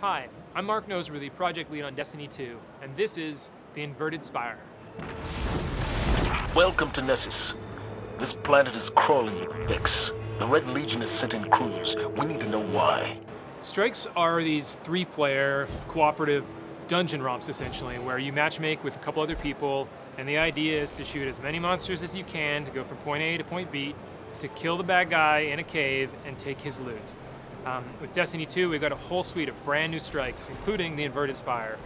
Hi, I'm Mark Noseworthy, project lead on Destiny 2, and this is The Inverted Spire. Welcome to Nessus. This planet is crawling with Vex. The Red Legion has sent in crews. We need to know why. Strikes are these three-player, cooperative dungeon romps, essentially, where you matchmake with a couple other people, and the idea is to shoot as many monsters as you can to go from point A to point B, to kill the bad guy in a cave and take his loot. Um, with Destiny 2, we've got a whole suite of brand new strikes, including the Inverted Spire.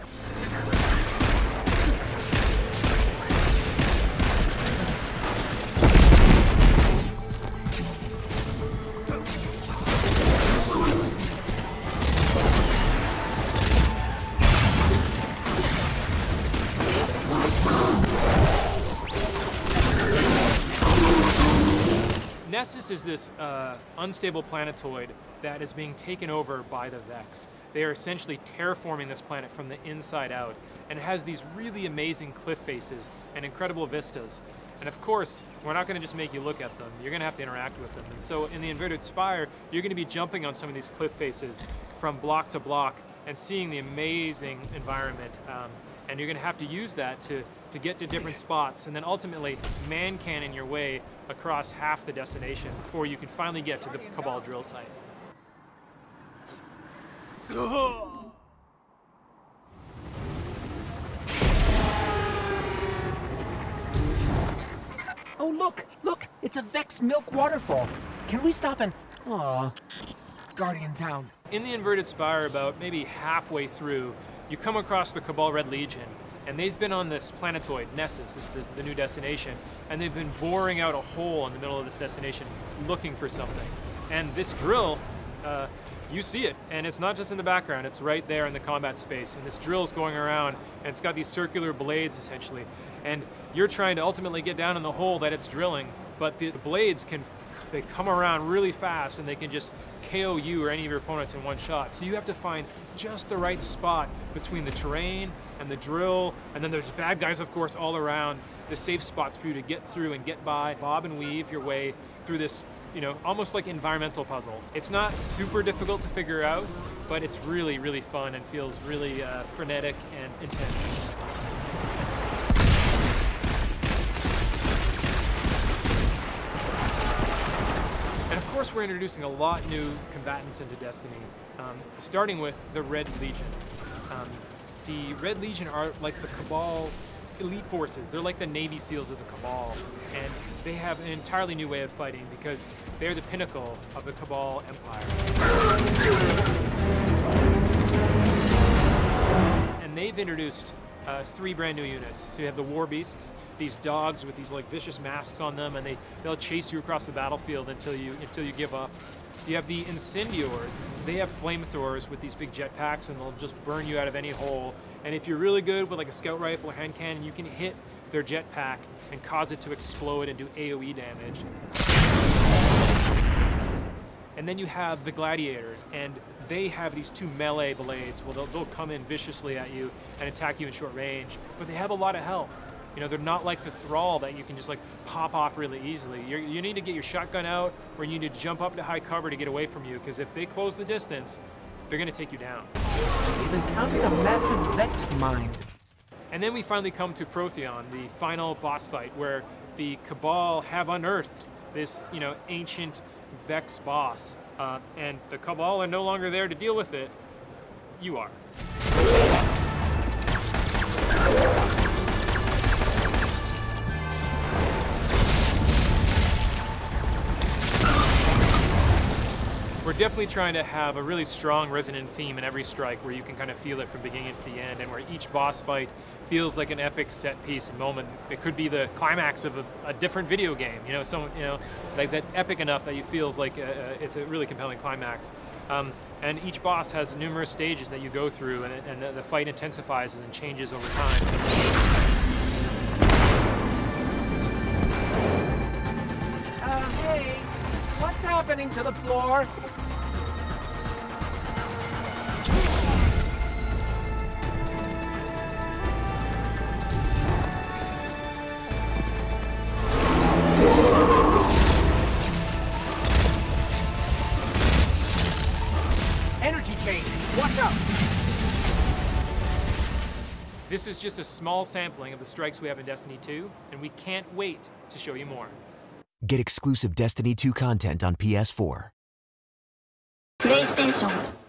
Nessus is this uh, unstable planetoid that is being taken over by the Vex. They are essentially terraforming this planet from the inside out, and it has these really amazing cliff faces and incredible vistas. And of course, we're not going to just make you look at them. You're going to have to interact with them. And so in the Inverted Spire, you're going to be jumping on some of these cliff faces from block to block and seeing the amazing environment. Um, and you're going to have to use that to, to get to different spots and then ultimately man cannon your way across half the destination before you can finally get to the Cabal drill site. Oh, look, look, it's a Vex Milk Waterfall. Can we stop and... Aw, Guardian down. In the Inverted Spire, about maybe halfway through, you come across the Cabal Red Legion, and they've been on this planetoid, Nessus, this is the, the new destination, and they've been boring out a hole in the middle of this destination looking for something. And this drill, uh, you see it, and it's not just in the background, it's right there in the combat space, and this drill's going around, and it's got these circular blades, essentially, and you're trying to ultimately get down in the hole that it's drilling, but the, blades can they come around really fast and they can just KO you or any of your opponents in one shot. So you have to find just the right spot between the terrain and the drill, and then there's bad guys, of course, all around, the safe spots for you to get through and get by, bob and weave your way through this, you know, almost like environmental puzzle. It's not super difficult to figure out, but it's really, really fun and feels really uh, frenetic and intense. And of course, we're introducing a lot new combatants into Destiny, um, starting with the Red Legion. Um, the Red Legion are like the Cabal elite forces. They're like the Navy SEALs of the Cabal, and they have an entirely new way of fighting because they're the pinnacle of the Cabal Empire. And they've introduced uh, three brand new units. So you have the War Beasts, these dogs with these like vicious masks on them, and they they'll chase you across the battlefield until you until you give up. You have the Incendiors. They have flamethrowers with these big jetpacks, and they'll just burn you out of any hole. And if you're really good with like a scout rifle or hand cannon, you can hit their jetpack and cause it to explode and do AoE damage. And then you have the gladiators, and they have these two melee blades. Well, they'll, they'll come in viciously at you and attack you in short range, but they have a lot of health. You know, they're not like the thrall that you can just like pop off really easily. You're, you need to get your shotgun out, or you need to jump up to high cover to get away from you, because if they close the distance, they're going to take you down. They've encountered a massive Vex mind. And then we finally come to Protheon, the final boss fight, where the Cabal have unearthed this, you know, ancient Vex boss. Uh, and the Cabal are no longer there to deal with it. You are. Definitely trying to have a really strong resonant theme in every strike where you can kind of feel it from beginning to the end and where each boss fight feels like an epic set piece moment. It could be the climax of a, a different video game, you know, some, you know, like that epic enough that you feels like a, a, it's a really compelling climax. Um, and each boss has numerous stages that you go through and, and the, the fight intensifies and changes over time. Uh, hey, what's happening to the floor? Energy change. Watch out! This is just a small sampling of the strikes we have in Destiny 2, and we can't wait to show you more. Get exclusive Destiny 2 content on PS4. PlayStation.